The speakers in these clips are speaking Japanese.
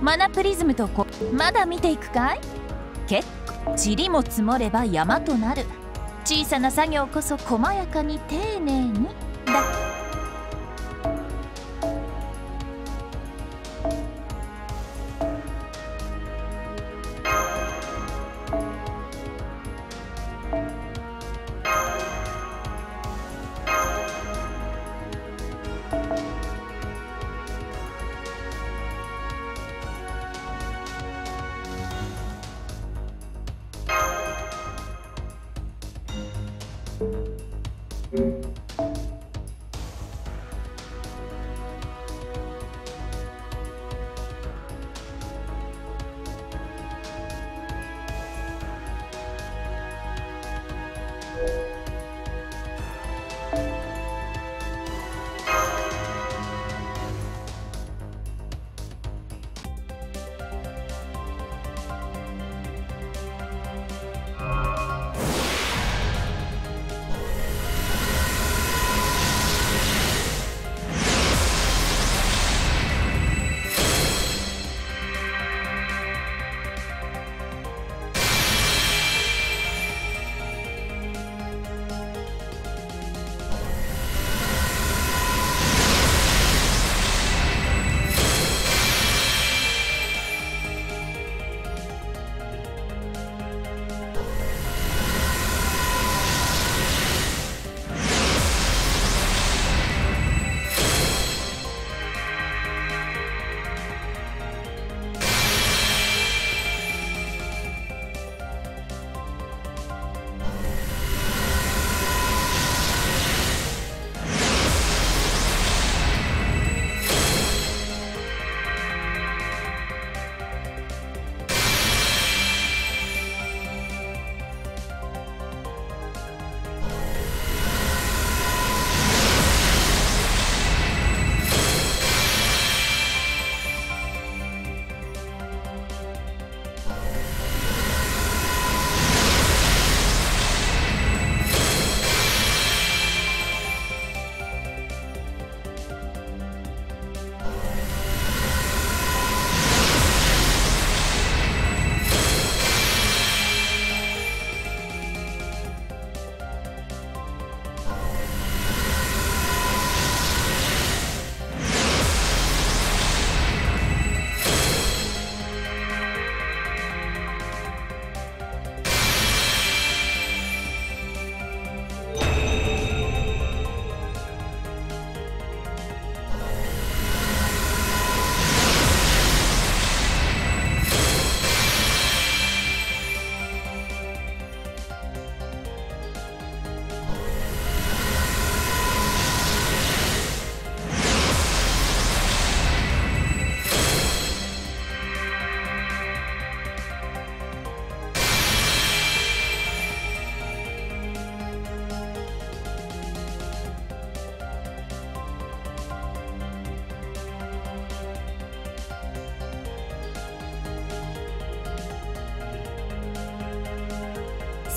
マナプリズムとこまだ見ていくかい？結構塵も積もれば山となる。小さな作業こそ細やかに丁寧に。だ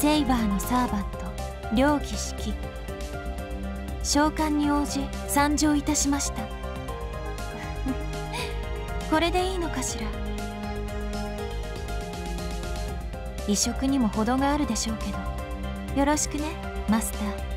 セイバーのサーバント両儀式。召喚に応じ参上いたしました。これでいいのかしら？移植にも程があるでしょうけど。よろしくねマスター。